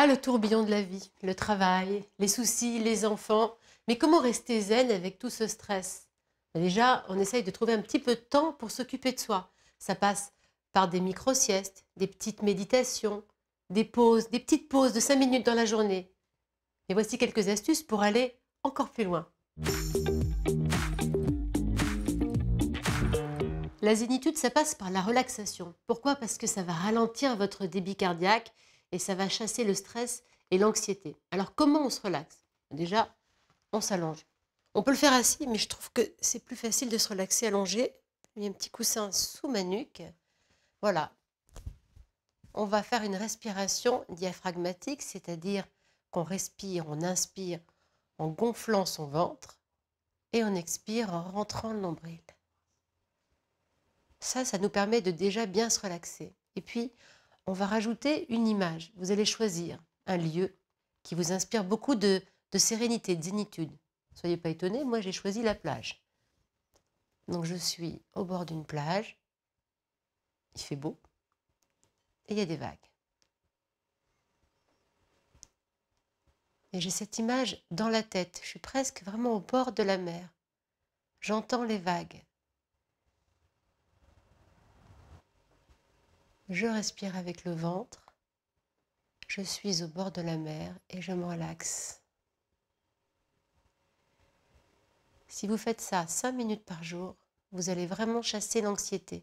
Ah, le tourbillon de la vie, le travail, les soucis, les enfants. Mais comment rester zen avec tout ce stress? Déjà, on essaye de trouver un petit peu de temps pour s'occuper de soi. Ça passe par des micro-siestes, des petites méditations, des pauses, des petites pauses de 5 minutes dans la journée. Et voici quelques astuces pour aller encore plus loin. La zénitude, ça passe par la relaxation. Pourquoi? Parce que ça va ralentir votre débit cardiaque et ça va chasser le stress et l'anxiété. Alors comment on se relaxe? Déjà, on s'allonge. On peut le faire assis, mais je trouve que c'est plus facile de se relaxer allongé. Y a un petit coussin sous ma nuque. Voilà. On va faire une respiration diaphragmatique, c'est-à-dire qu'on respire, on inspire en gonflant son ventre et on expire en rentrant le nombril. Ça, ça nous permet de déjà bien se relaxer. Et puis, on va rajouter une image. Vous allez choisir un lieu qui vous inspire beaucoup de, sérénité, de zénitude. Soyez pas étonnés, moi j'ai choisi la plage. Donc je suis au bord d'une plage, il fait beau, et il y a des vagues. Et j'ai cette image dans la tête, je suis presque vraiment au bord de la mer. J'entends les vagues. Je respire avec le ventre. Je suis au bord de la mer et je me relaxe. Si vous faites ça 5 minutes par jour, vous allez vraiment chasser l'anxiété.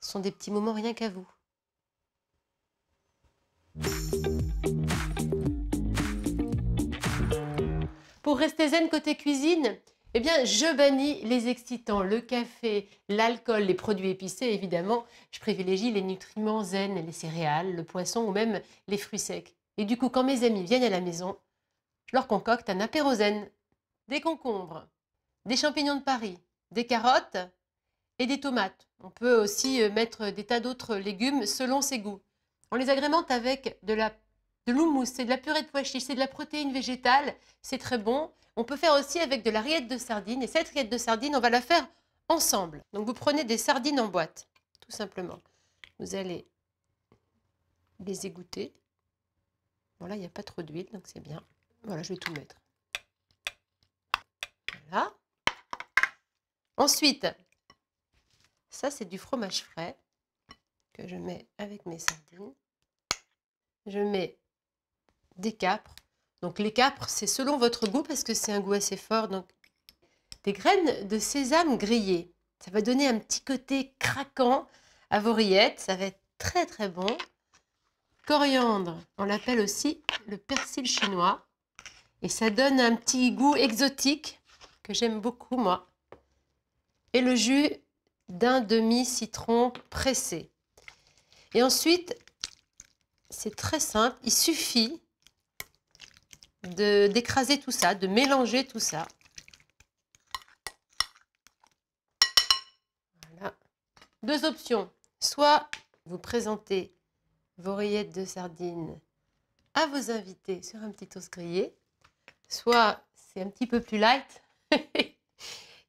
Ce sont des petits moments rien qu'à vous. Pour rester zen côté cuisine, eh bien, je bannis les excitants, le café, l'alcool, les produits épicés, évidemment. Je privilégie les nutriments zen, les céréales, le poisson ou même les fruits secs. Et du coup, quand mes amis viennent à la maison, je leur concocte un apéro zen. Des concombres, des champignons de Paris, des carottes et des tomates. On peut aussi euh, mettre des tas d'autres légumes selon ses goûts. On les agrémente avec de la de l'houmous, c'est de la purée de pois chiches, c'est de la protéine végétale, c'est très bon. On peut faire aussi avec de la rillette de sardines. Et cette rillette de sardines, on va la faire ensemble. Donc vous prenez des sardines en boîte, tout simplement. Vous allez les égoutter. Voilà, il n'y a pas trop d'huile, donc c'est bien. Voilà, je vais tout mettre. Voilà. Ensuite, ça c'est du fromage frais que je mets avec mes sardines. Je mets des capres. Donc les capres, c'est selon votre goût parce que c'est un goût assez fort. Donc des graines de sésame grillées. Ça va donner un petit côté craquant à vos rillettes. Ça va être très très bon. Coriandre, on l'appelle aussi le persil chinois. Et ça donne un petit goût exotique que j'aime beaucoup moi. Et le jus d'un demi-citron pressé. Et ensuite, c'est très simple, il suffit d'écraser tout ça, de mélanger tout ça. Voilà. Deux options. Soit vous présentez vos rillettes de sardines à vos invités sur un petit toast grillé, soit c'est un petit peu plus light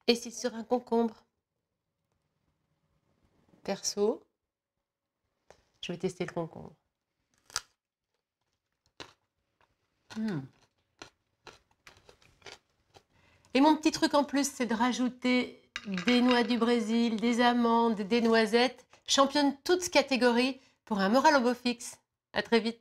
et c'est sur un concombre. Perso, je vais tester le concombre. Hmm. Et mon petit truc en plus, c'est de rajouter des noix du Brésil, des amandes, des noisettes. Championne toutes catégories pour un moral au beau fixe. À très vite.